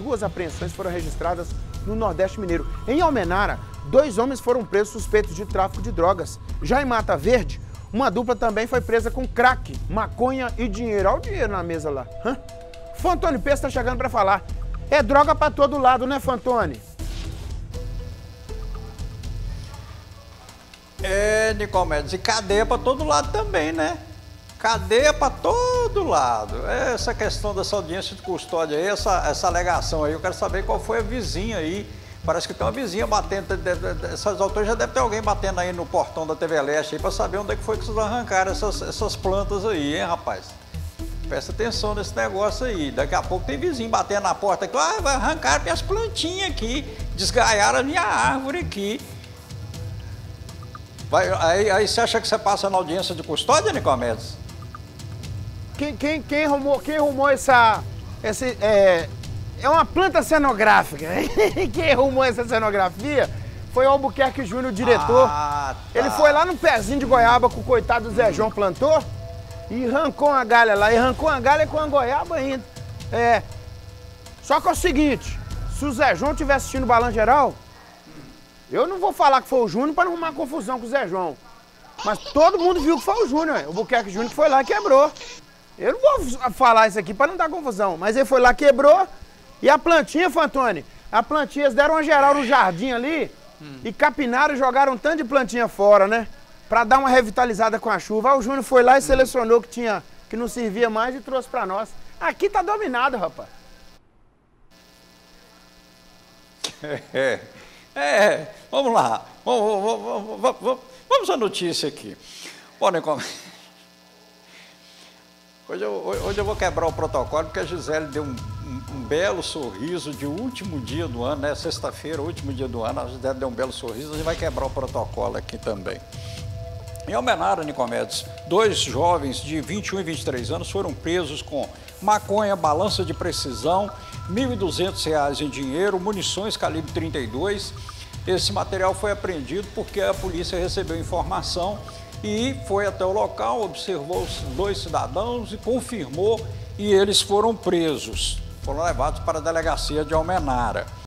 duas apreensões foram registradas no Nordeste Mineiro. Em Almenara, dois homens foram presos suspeitos de tráfico de drogas. Já em Mata Verde, uma dupla também foi presa com crack, maconha e dinheiro. Olha o dinheiro na mesa lá. Hã? Fantoni Pes está chegando para falar. É droga para todo lado, né, Fantoni? É, Nicomedes, e cadeia para todo lado também, né? Cadeia para todo lado. Essa questão dessa audiência de custódia aí, essa, essa alegação aí, eu quero saber qual foi a vizinha aí. Parece que tem uma vizinha batendo, essas autores já deve ter alguém batendo aí no portão da TV Leste aí para saber onde é que foi que vocês arrancaram essas, essas plantas aí, hein, rapaz? Presta atenção nesse negócio aí. Daqui a pouco tem vizinho batendo na porta aqui, ah, vai arrancar minhas plantinhas aqui, desgaiaram a minha árvore aqui. Vai, aí, aí você acha que você passa na audiência de custódia, Nicomedes? Quem, quem, quem, arrumou, quem arrumou essa. Esse, é, é uma planta cenográfica. quem arrumou essa cenografia foi o Albuquerque Júnior, o diretor. Ah, tá. Ele foi lá no pezinho de goiaba que o coitado do Zé João plantou e arrancou uma galha lá. E arrancou uma galha com a goiaba ainda. É. Só que é o seguinte: se o Zé João estiver assistindo o Balan Geral, eu não vou falar que foi o Júnior para não arrumar confusão com o Zé João. Mas todo mundo viu que foi o Júnior, o Buquerque Júnior que foi lá e quebrou. Eu não vou falar isso aqui para não dar confusão, mas ele foi lá, quebrou. E a plantinha, Fantoni, a plantinha, eles deram uma geral no jardim ali hum. e capinaram e jogaram um tanto de plantinha fora, né? Para dar uma revitalizada com a chuva. Aí o Júnior foi lá e selecionou que tinha, que não servia mais e trouxe para nós. Aqui tá dominado, rapaz. É, é, vamos lá. Vamos, vamos, vamos, vamos à notícia aqui. Podem comer. Hoje eu, hoje eu vou quebrar o protocolo porque a Gisele deu um, um, um belo sorriso de último dia do ano, né? Sexta-feira, último dia do ano, a Gisele deu um belo sorriso, a gente vai quebrar o protocolo aqui também. Em Almenara, Nicomedes, dois jovens de 21 e 23 anos foram presos com maconha, balança de precisão, R$ 1.200 em dinheiro, munições calibre 32. Esse material foi apreendido porque a polícia recebeu informação e foi até o local, observou os dois cidadãos e confirmou e eles foram presos. Foram levados para a delegacia de Almenara.